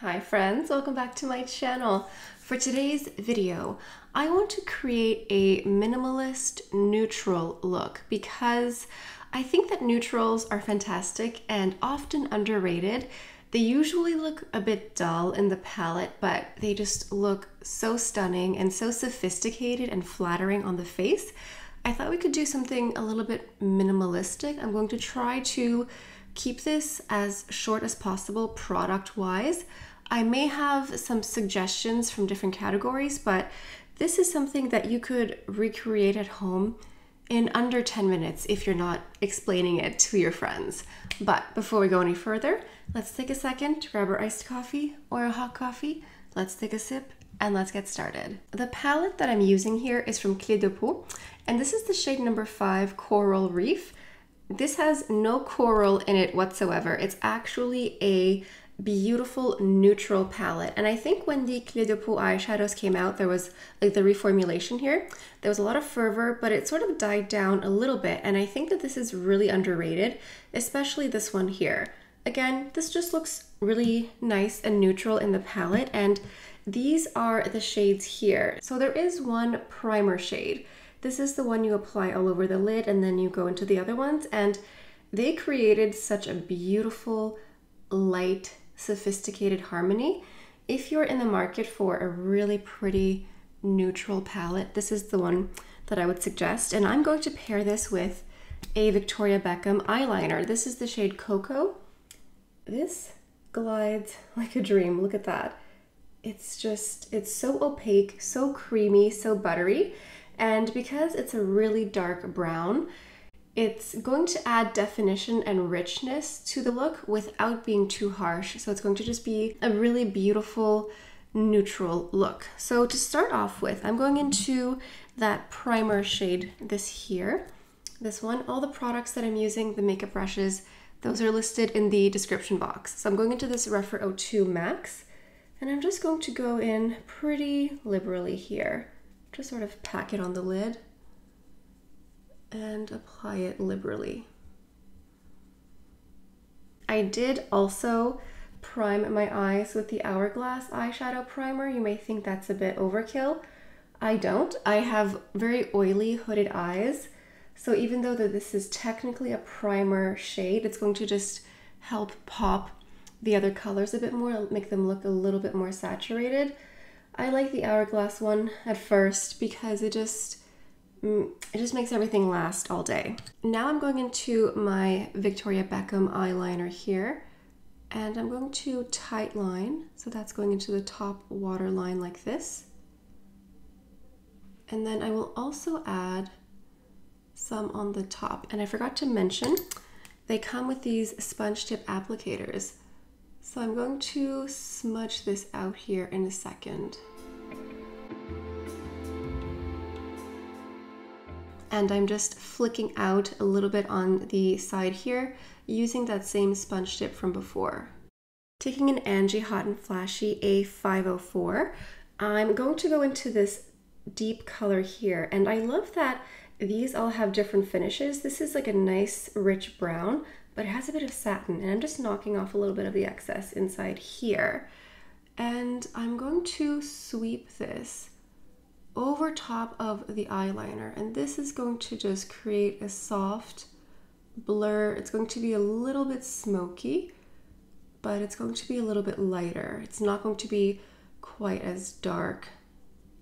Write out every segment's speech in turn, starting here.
Hi friends, welcome back to my channel. For today's video, I want to create a minimalist neutral look because I think that neutrals are fantastic and often underrated. They usually look a bit dull in the palette, but they just look so stunning and so sophisticated and flattering on the face. I thought we could do something a little bit minimalistic. I'm going to try to keep this as short as possible product wise. I may have some suggestions from different categories, but this is something that you could recreate at home in under 10 minutes if you're not explaining it to your friends. But before we go any further, let's take a second to grab our iced coffee or a hot coffee. Let's take a sip and let's get started. The palette that I'm using here is from Clé de Peau, and this is the shade number 5 Coral Reef. This has no coral in it whatsoever. It's actually a beautiful neutral palette. And I think when the Clé de Peau eyeshadows came out, there was like the reformulation here. There was a lot of fervor, but it sort of died down a little bit. And I think that this is really underrated, especially this one here. Again, this just looks really nice and neutral in the palette. And these are the shades here. So there is one primer shade. This is the one you apply all over the lid and then you go into the other ones. And they created such a beautiful, light, sophisticated harmony. If you're in the market for a really pretty neutral palette, this is the one that I would suggest. And I'm going to pair this with a Victoria Beckham eyeliner. This is the shade Cocoa. This glides like a dream. Look at that. It's just, it's so opaque, so creamy, so buttery. And because it's a really dark brown, it's going to add definition and richness to the look without being too harsh. So it's going to just be a really beautiful neutral look. So to start off with, I'm going into that primer shade, this here, this one. All the products that I'm using, the makeup brushes, those are listed in the description box. So I'm going into this Rephr 02 Max, and I'm just going to go in pretty liberally here. Just sort of pack it on the lid and apply it liberally. I did also prime my eyes with the Hourglass eyeshadow primer. You may think that's a bit overkill. I don't. I have very oily hooded eyes. So even though this is technically a primer shade, it's going to just help pop the other colors a bit more, make them look a little bit more saturated. I like the Hourglass one at first because it just Mm, it just makes everything last all day. Now I'm going into my Victoria Beckham eyeliner here and I'm going to tight line. So that's going into the top waterline like this. And then I will also add some on the top. And I forgot to mention, they come with these sponge tip applicators. So I'm going to smudge this out here in a second. and I'm just flicking out a little bit on the side here using that same sponge tip from before. Taking an Angie Hot and Flashy A504, I'm going to go into this deep color here and I love that these all have different finishes. This is like a nice rich brown, but it has a bit of satin and I'm just knocking off a little bit of the excess inside here. And I'm going to sweep this over top of the eyeliner and this is going to just create a soft blur. It's going to be a little bit smoky, but it's going to be a little bit lighter. It's not going to be quite as dark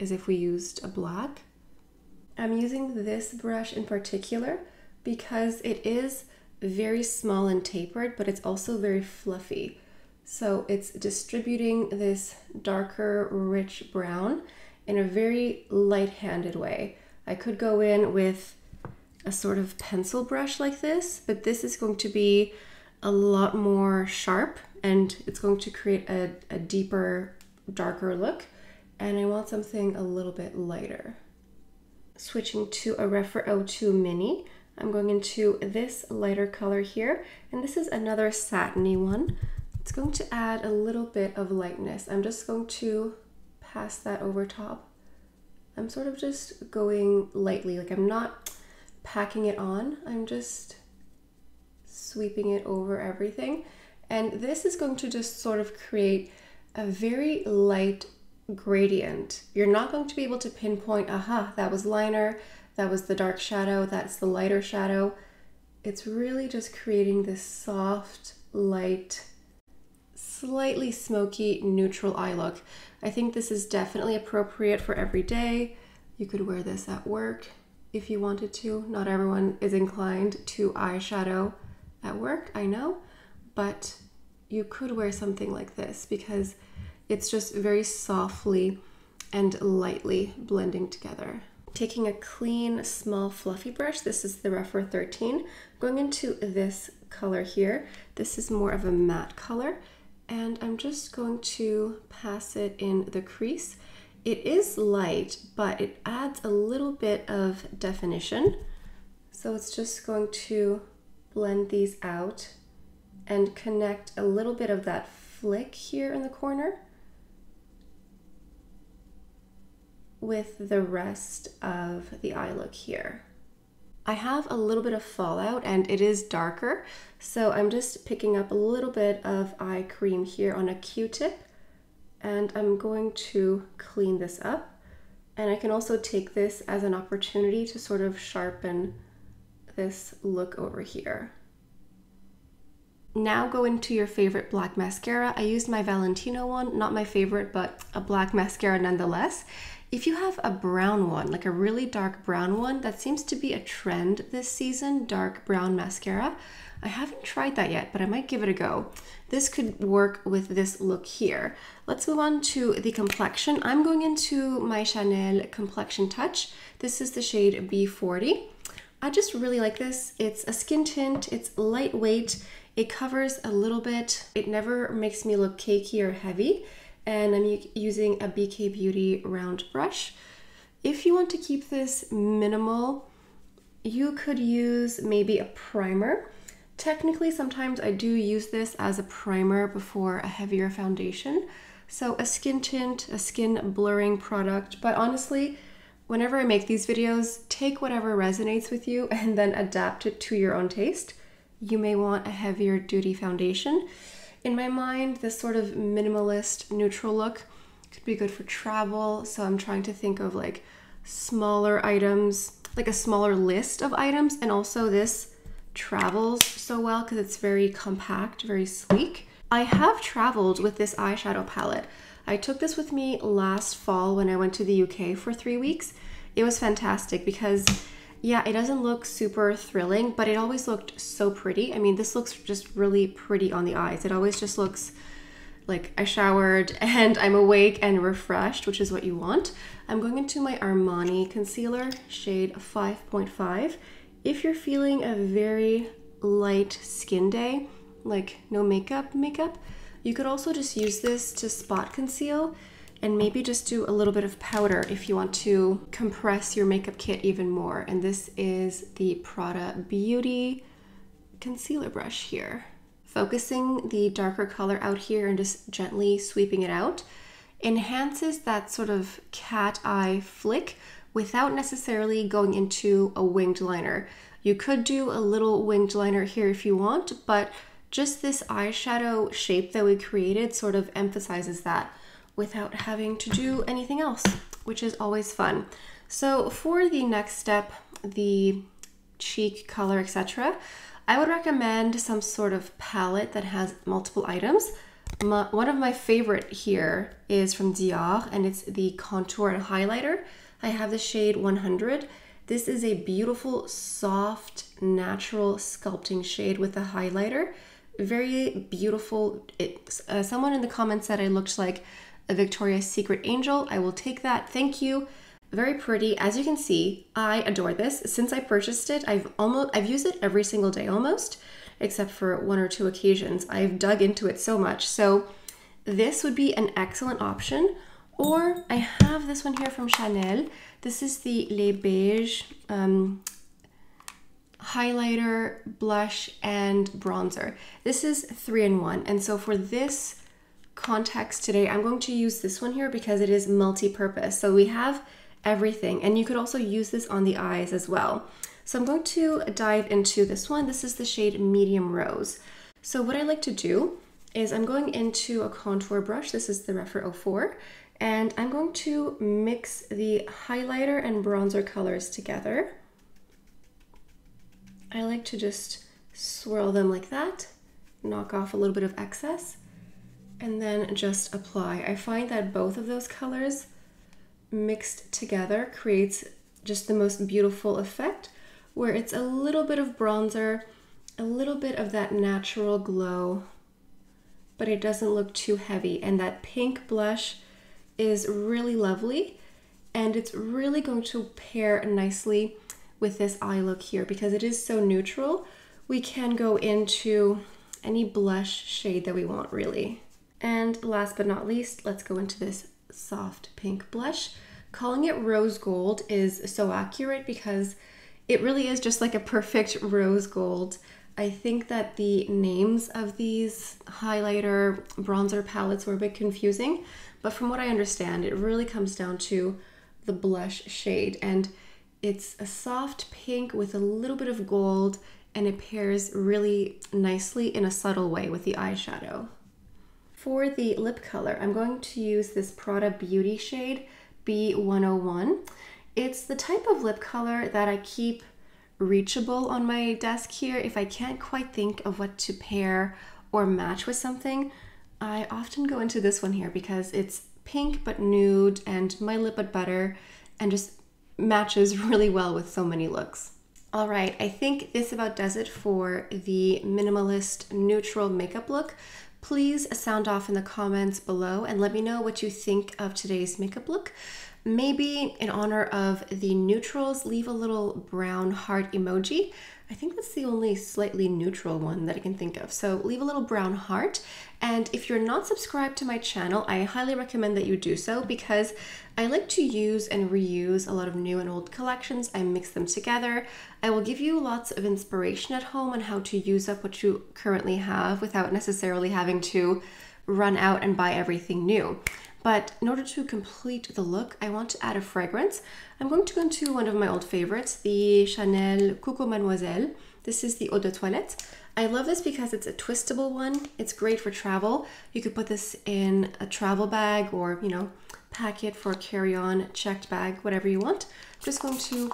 as if we used a black. I'm using this brush in particular because it is very small and tapered, but it's also very fluffy. So it's distributing this darker, rich brown in a very light-handed way. I could go in with a sort of pencil brush like this, but this is going to be a lot more sharp and it's going to create a, a deeper, darker look. And I want something a little bit lighter. Switching to a Rephr 02 Mini, I'm going into this lighter color here, and this is another satiny one. It's going to add a little bit of lightness. I'm just going to pass that over top. I'm sort of just going lightly, like I'm not packing it on, I'm just sweeping it over everything. And this is going to just sort of create a very light gradient. You're not going to be able to pinpoint, aha, that was liner, that was the dark shadow, that's the lighter shadow. It's really just creating this soft, light, slightly smoky, neutral eye look. I think this is definitely appropriate for every day. You could wear this at work if you wanted to. Not everyone is inclined to eyeshadow at work, I know, but you could wear something like this because it's just very softly and lightly blending together. Taking a clean, small, fluffy brush, this is the Rephr 13, going into this color here. This is more of a matte color, and I'm just going to pass it in the crease. It is light, but it adds a little bit of definition. So it's just going to blend these out and connect a little bit of that flick here in the corner with the rest of the eye look here. I have a little bit of fallout and it is darker, so I'm just picking up a little bit of eye cream here on a q-tip and I'm going to clean this up. And I can also take this as an opportunity to sort of sharpen this look over here. Now go into your favorite black mascara. I used my Valentino one, not my favorite, but a black mascara nonetheless. If you have a brown one, like a really dark brown one, that seems to be a trend this season, dark brown mascara. I haven't tried that yet, but I might give it a go. This could work with this look here. Let's move on to the complexion. I'm going into my Chanel Complexion Touch. This is the shade B40. I just really like this. It's a skin tint, it's lightweight, it covers a little bit. It never makes me look cakey or heavy and I'm using a BK Beauty round brush. If you want to keep this minimal, you could use maybe a primer. Technically, sometimes I do use this as a primer before a heavier foundation. So a skin tint, a skin blurring product, but honestly, whenever I make these videos, take whatever resonates with you and then adapt it to your own taste. You may want a heavier duty foundation. In my mind, this sort of minimalist neutral look could be good for travel. So I'm trying to think of like smaller items, like a smaller list of items. And also this travels so well because it's very compact, very sleek. I have traveled with this eyeshadow palette. I took this with me last fall when I went to the UK for three weeks. It was fantastic because yeah, it doesn't look super thrilling, but it always looked so pretty. I mean, this looks just really pretty on the eyes. It always just looks like I showered and I'm awake and refreshed, which is what you want. I'm going into my Armani concealer, shade 5.5. If you're feeling a very light skin day, like no makeup makeup, you could also just use this to spot conceal and maybe just do a little bit of powder if you want to compress your makeup kit even more. And this is the Prada Beauty concealer brush here. Focusing the darker color out here and just gently sweeping it out enhances that sort of cat eye flick without necessarily going into a winged liner. You could do a little winged liner here if you want, but just this eyeshadow shape that we created sort of emphasizes that without having to do anything else, which is always fun. So for the next step, the cheek color, etc., I would recommend some sort of palette that has multiple items. My, one of my favorite here is from Dior and it's the contour and highlighter. I have the shade 100. This is a beautiful, soft, natural sculpting shade with a highlighter. Very beautiful. It, uh, someone in the comments said I looked like a Victoria's Secret Angel. I will take that. Thank you. Very pretty. As you can see, I adore this. Since I purchased it, I've almost I've used it every single day almost, except for one or two occasions. I've dug into it so much. So this would be an excellent option. Or I have this one here from Chanel. This is the Les Beiges um, highlighter, blush, and bronzer. This is three in one. And so for this context today, I'm going to use this one here because it is multi-purpose. So we have everything and you could also use this on the eyes as well. So I'm going to dive into this one. This is the shade Medium Rose. So what I like to do is I'm going into a contour brush. This is the Rephr 04. And I'm going to mix the highlighter and bronzer colors together. I like to just swirl them like that, knock off a little bit of excess, and then just apply. I find that both of those colors mixed together creates just the most beautiful effect where it's a little bit of bronzer, a little bit of that natural glow, but it doesn't look too heavy. And that pink blush is really lovely and it's really going to pair nicely with this eye look here because it is so neutral. We can go into any blush shade that we want really. And last but not least, let's go into this soft pink blush. Calling it rose gold is so accurate because it really is just like a perfect rose gold. I think that the names of these highlighter bronzer palettes were a bit confusing, but from what I understand, it really comes down to the blush shade and it's a soft pink with a little bit of gold and it pairs really nicely in a subtle way with the eyeshadow. For the lip color, I'm going to use this Prada Beauty shade B101. It's the type of lip color that I keep reachable on my desk here if I can't quite think of what to pair or match with something. I often go into this one here because it's pink but nude and my lip but butter and just matches really well with so many looks. All right, I think this about does it for the minimalist neutral makeup look. Please sound off in the comments below and let me know what you think of today's makeup look. Maybe in honor of the neutrals, leave a little brown heart emoji. I think that's the only slightly neutral one that I can think of. So leave a little brown heart. And if you're not subscribed to my channel, I highly recommend that you do so because I like to use and reuse a lot of new and old collections. I mix them together. I will give you lots of inspiration at home on how to use up what you currently have without necessarily having to run out and buy everything new. But in order to complete the look, I want to add a fragrance. I'm going to go into one of my old favorites, the Chanel Coco Mademoiselle. This is the Eau de Toilette. I love this because it's a twistable one. It's great for travel. You could put this in a travel bag or, you know, pack it for a carry-on checked bag, whatever you want. I'm just going to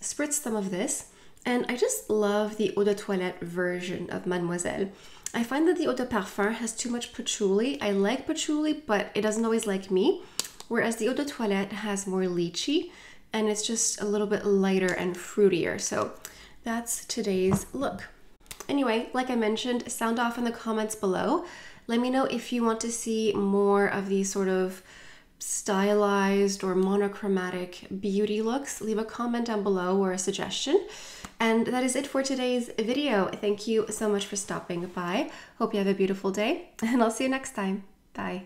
spritz some of this. And I just love the Eau de Toilette version of Mademoiselle. I find that the eau de parfum has too much patchouli. I like patchouli, but it doesn't always like me. Whereas the eau de toilette has more lychee and it's just a little bit lighter and fruitier. So that's today's look. Anyway, like I mentioned, sound off in the comments below. Let me know if you want to see more of these sort of stylized or monochromatic beauty looks, leave a comment down below or a suggestion. And that is it for today's video. Thank you so much for stopping by. Hope you have a beautiful day and I'll see you next time. Bye.